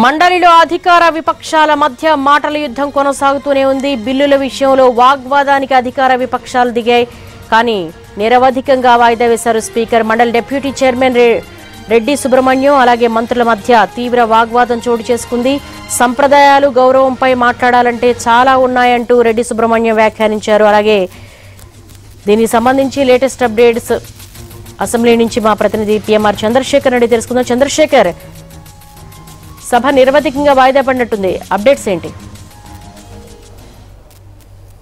మండలిలో అధికార విపక్షాల మధ్య మాటల యుద్ధం కొనసాగుతూనే ఉంది. బిల్లుల విషయంలో వాగ్వాదానికి అధికార విపక్షాలు దిగాయి. కానీ నిరవధికంగా వాయిదా వేశారు స్పీకర్. మండలి డిప్యూటీ చైర్మన్ రెడ్డి సుబ్రహ్మణ్యం అలాగే మంత్రుల మధ్య తీవ్ర వాగ్వాదం చోటు చేసుకుంది. సంప్రదాయాలు గౌరవంపై మాట్లాడాలంటే చాలా ఉన్నాయంటూ రెడ్డి సుబ్రహ్మణ్యం వ్యాఖ్యానించారు. అలాగే దీనికి సంబంధించి లేటెస్ట్ అప్డేట్స్ అసెంబ్లీ నుంచి మా ప్రతినిధి పిఎంఆర్ చంద్రశేఖర్ రెడ్డి తెలుసుకుందాం. చంద్రశేఖర్ సభ నిరవధికంగా వాయిదా పడినట్టుంది. అప్డేట్స్ ఏంటి?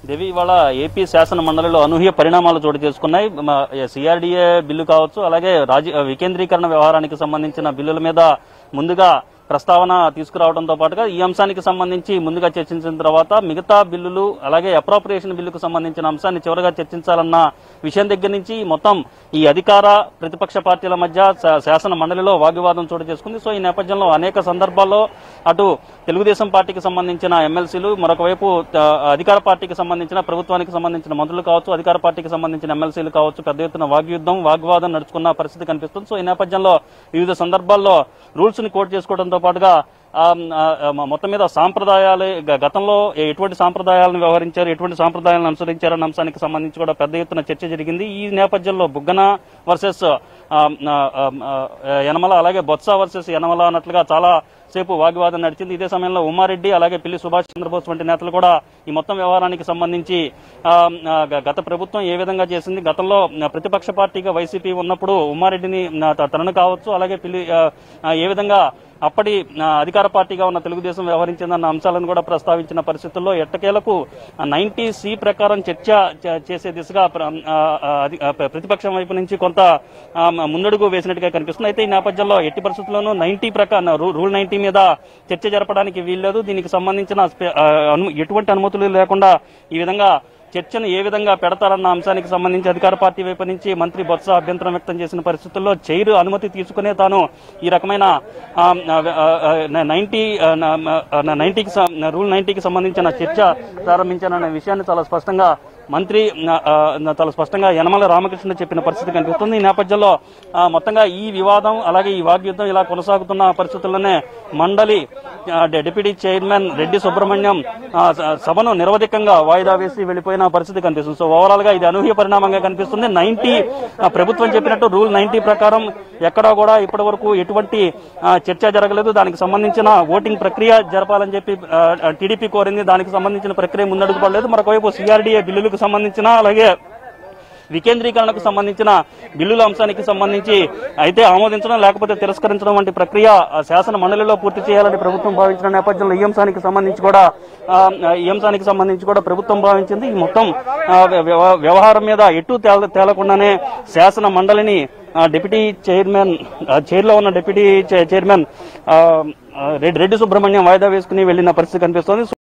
దేవి ఇవాళ ఏపీ శాసన మండలిలో అనూహ్య పరిణామాలు చోటు చేసుకున్నాయి. సిఆర్డీఏ బిల్లు కావచ్చు అలాగే రాజ వికేంద్రీకరణ వ్యవహారానికి సంబంధించిన బిల్లుల మీద ముందుగా ప్రస్తావన తీసుకురావడంతో పాటుగా ఈ అంశానికి సంబంధించి ముందుగా చర్చించిన తర్వాత మిగతా బిల్లులు అలాగే అప్రోప్రియేషన్ బిల్లుకు సంబంధించిన అంశాన్ని చివరగా చర్చించాలన్న విషయం దగ్గర నుంచి మొత్తం ఈ అధికార ప్రతిపక్ష పార్టీల మధ్య శా- శాసన మండలిలో వాగ్వివాదం చోటు చేసుకుంది. సో ఈ నేపథ్యంలో అనేక సందర్భాల్లో అటు తెలుగుదేశం పార్టీకి సంబంధించిన ఎమ్మెల్సీలు మరొకవైపు అధికార పార్టీకి సంబంధించిన ప్రభుత్వానికి సంబంధించిన మంత్రులు కావచ్చు అధికార పార్టీకి సంబంధించిన ఎమ్మెల్సీలు కావచ్చు పెద్ద ఎత్తున వాగ్యుద్ధం వాగ్వాదం నడుచుకున్న పరిస్థితి కనిపిస్తుంది. సో ఈ నేపథ్యంలో వివిధ సందర్భాల్లో రూల్స్ని కోట్ చేసుకోవడంతో పాటుగా మొత్తం మీద సాంప్రదాయాలు గతంలో ఎటువంటి సాంప్రదాయాలను వ్యవహరించారు ఎటువంటి సాంప్రదాయాలను అనుసరించారన్న అంశానికి సంబంధించి కూడా పెద్ద ఎత్తున చర్చ జరిగింది. ఈ నేపథ్యంలో బుగ్గన వర్సెస్ యనమల అలాగే బొత్స వర్సెస్ యనమల అన్నట్లుగా చాలా సేపు వాగ్వాదం నడిచింది. ఇదే సమయంలో ఉమారెడ్డి అలాగే పిల్లి సుభాష్ చంద్రబోస్ వంటి నేతలు కూడా ఈ మొత్తం వ్యవహారానికి సంబంధించి గత ప్రభుత్వం ఏ విధంగా చేసింది గతంలో ప్రతిపక్ష పార్టీగా వైసీపీ ఉన్నప్పుడు ఉమారెడ్డిని ఆ, తనను కావచ్చు అలాగే పిల్లి ఏ విధంగా అప్పటి అధికార పార్టీగా ఉన్న తెలుగుదేశం వ్యవహరించిందన్న అంశాలను కూడా ప్రస్తావించిన పరిస్థితుల్లో ఎట్టకేలకు నైన్టీ సి ప్రకారం చర్చ చేసే దిశగా ప్రతిపక్షం వైపు నుంచి కొంత ముందడుగు వేసినట్టుగా కనిపిస్తుంది. అయితే ఈ నేపథ్యంలో ఎట్టి పరిస్థితుల్లోనూ నైన్టీ ప్రకారం రూ- రూల్ నైన్టీ మీద చర్చ జరపడానికి వీల్లేదు. దీనికి సంబంధించిన అను- ఎటువంటి అనుమతులు లేకుండా ఈ విధంగా చర్చను ఏ విధంగా పెడతారన్న అంశానికి సంబంధించి అధికార పార్టీ వైపు నుంచి మంత్రి బొత్స అభ్యంతరం వ్యక్తం చేసిన పరిస్థితుల్లో చైర్ అనుమతి తీసుకునే తాను ఈ రకమైన నైన్టీ నైన్టీకి రూల్ నైన్టీకి సంబంధించిన చర్చ ప్రారంభించాననే విషయాన్ని చాలా స్పష్టంగా మంత్రి చాలా స్పష్టంగా యనమల రామకృష్ణ చెప్పిన పరిస్థితి కనిపిస్తుంది. ఈ నేపథ్యంలో మొత్తంగా ఈ వివాదం అలాగే ఈ వాగ్యుద్ధం ఇలా కొనసాగుతున్న పరిస్థితుల్లోనే మండలి డిప్యూటీ చైర్మన్ రెడ్డి సుబ్రహ్మణ్యం స- సభను నిరవధికంగా వాయిదా వేసి వెళ్ళిపోయిన పరిస్థితి కనిపిస్తుంది. సో ఓవరాల్గా ఇది అనూహ్య పరిణామంగా కనిపిస్తుంది. నైన్టీ ప్రభుత్వం చెప్పినట్టు రూల్ నైన్టీ ప్రకారం ఎక్కడా కూడా ఇప్పటి వరకు ఎటువంటి చర్చ జరగలేదు. దానికి సంబంధించిన ఓటింగ్ ప్రక్రియ జరపాలని చెప్పి టీడీపీ కోరింది. దానికి సంబంధించిన ప్రక్రియ ముందడుగు పడలేదు. మరొకవైపు సిఆర్డీఏ బిల్లులకు సంబంధించిన అలాగే వికేంద్రీకరణకు సంబంధించిన బిల్లుల అంశానికి సంబంధించి అయితే ఆమోదించడం లేకపోతే తిరస్కరించడం వంటి ప్రక్రియ శాసన మండలిలో పూర్తి చేయాలని ప్రభుత్వం భావించిన నేపథ్యంలో ఈ అంశానికి సంబంధించి కూడా ఈ అంశానికి సంబంధించి కూడా ప్రభుత్వం భావించింది. ఈ మొత్తం వ్యవహారం మీద ఎటు తేలకుండానే శాసన మండలిని డిప్యూటీ చైర్మన్ చైర్లో ఉన్న డిప్యూటీ చైర్మన్ రెడ్డి సుబ్రహ్మణ్యం వాయిదా వేసుకుని వెళ్ళిన పరిస్థితి కనిపిస్తోంది.